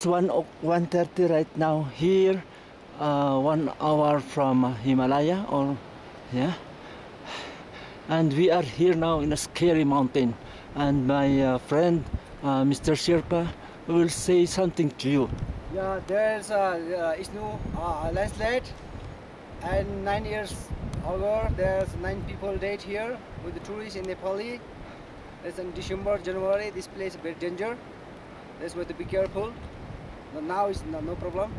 It's one o- 1:30 right now here, uh, one hour from Himalaya, or yeah. And we are here now in a scary mountain, and my uh, friend, uh, Mr. Sherpa, will say something to you. Yeah, there's a uh, uh, landslide, and nine years ago, there's nine people died here with the tourists in Nepali. It's in December, January. This place is very danger. That's why to be careful. But now it's no, no problem.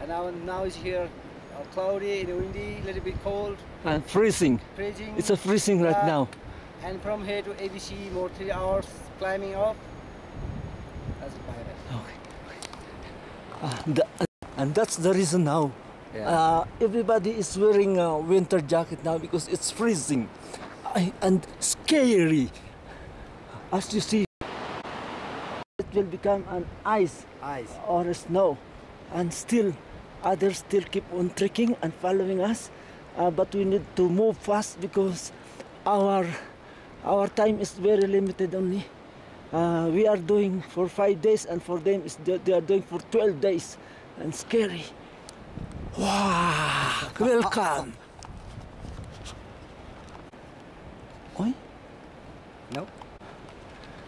And now now it's here, uh, cloudy, and windy, a little bit cold, And freezing. freezing. It's a freezing right Yeah. now. And from here to ABC, more three hours climbing up. That's about. Okay. Uh, the- and that's the reason now. Yeah. Uh, everybody is wearing a winter jacket now because it's freezing I- and scary. As you see, will become an ice Ice. or snow, and still others still keep on trekking and following us. Uh, but we need to move fast because our our time is very limited only. Uh, we are doing for five days, and for them they, they are doing for twelve days, and scary. Wow! Welcome. Oi, No?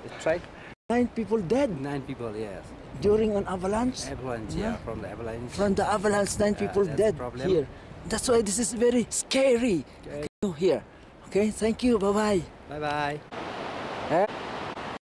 Let's try. Nine people dead Nine people, yes. during an avalanche. Avalanche, Yeah. yeah, from the avalanche. From the avalanche, nine Uh, people dead problem. here. That's why this is very scary. Okay. Okay, here. Okay, thank you. Bye bye. Bye bye. Eh?